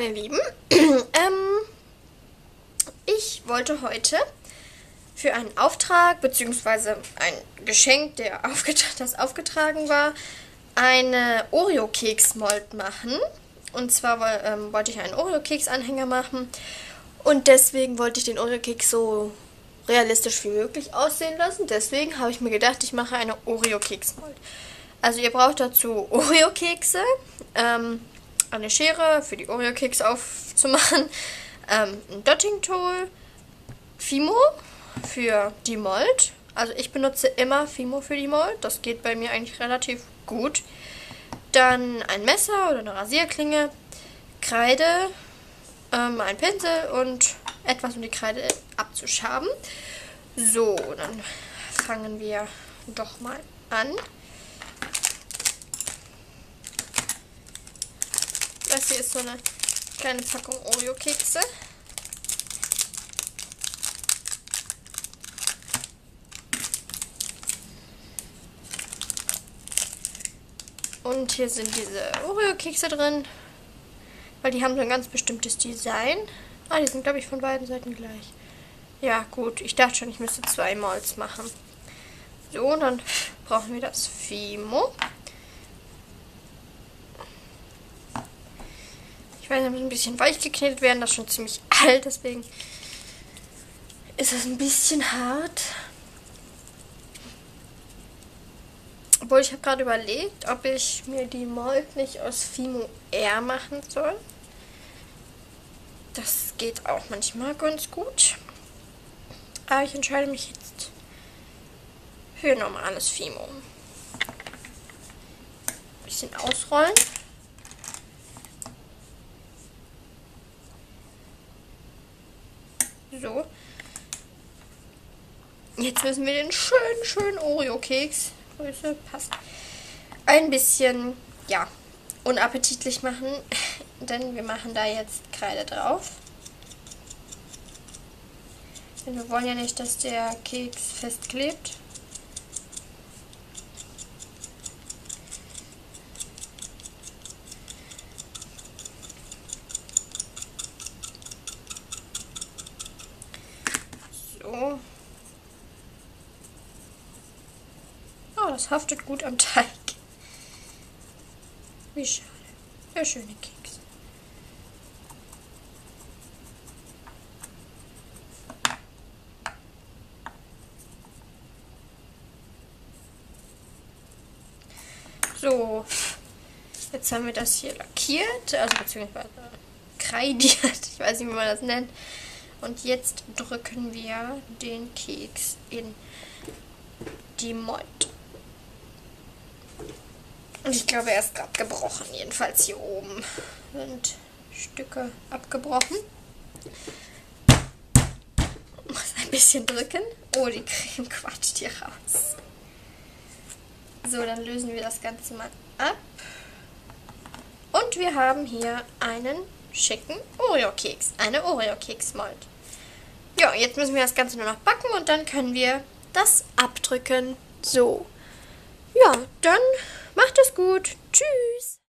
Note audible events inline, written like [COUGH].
meine Lieben. [CLEARS THROAT] ähm, ich wollte heute für einen Auftrag bzw. ein Geschenk, der [LAUGHS] aufgetra das aufgetragen war, eine Oreo-Keks-Mold machen. Und zwar ähm, wollte ich einen Oreo-Keks-Anhänger machen. Und deswegen wollte ich den Oreo-Keks so realistisch wie möglich aussehen lassen. Deswegen habe ich mir gedacht, ich mache eine Oreo-Keks-Mold. Also ihr braucht dazu [LAUGHS] Oreo-Kekse, ähm, eine Schere für die Oreo-Keks aufzumachen, [LAUGHS] ähm, ein Dotting-Tool, Fimo für die Mold. Also ich benutze immer Fimo für die Mold. Das geht bei mir eigentlich relativ gut. Dann ein Messer oder eine Rasierklinge, Kreide, ähm, ein Pinsel und etwas, um die Kreide abzuschaben. So, dann fangen wir doch mal an. Das hier ist so eine kleine Packung Oreo-Kekse. Und hier sind diese Oreo-Kekse drin. Weil die haben so ein ganz bestimmtes Design. Ah, die sind, glaube ich, von beiden Seiten gleich. Ja, gut. Ich dachte schon, ich müsste zwei Molds machen. So, dann brauchen wir das Fimo. Ich weiß, es muss ein bisschen weich geknetet werden. Das ist schon ziemlich [LAUGHS] alt, deswegen ist das ein bisschen hart. Obwohl, ich habe gerade überlegt, ob ich mir die Mold nicht aus Fimo R machen soll. Das geht auch manchmal ganz gut. Aber ich entscheide mich jetzt für normales Fimo. Bisschen ausrollen. So. Jetzt müssen wir den schönen, schönen Oreo-Keks, Größe passt, ein bisschen, ja, unappetitlich machen. [LAUGHS] Denn wir machen da jetzt Kreide drauf. Denn wir wollen ja nicht, dass der Keks festklebt. So. Oh, das haftet gut am Teig. Wie schade. Der schöne Keks. So, jetzt haben wir das hier lackiert, also beziehungsweise kreidiert, ich weiß nicht, wie man das nennt. Und jetzt drücken wir den Keks in die Mold. Und ich glaube, er ist gerade gebrochen. Jedenfalls hier oben sind Stücke abgebrochen. Muss ein bisschen drücken. Oh, die Creme quatscht hier raus. So, dann lösen wir das Ganze mal ab. Und wir haben hier einen schicken Oreo-Keks. Eine Oreo-Keks-Mold. Ja, jetzt müssen wir das Ganze nur noch backen und dann können wir das abdrücken. So. Ja, dann macht es gut. Tschüss.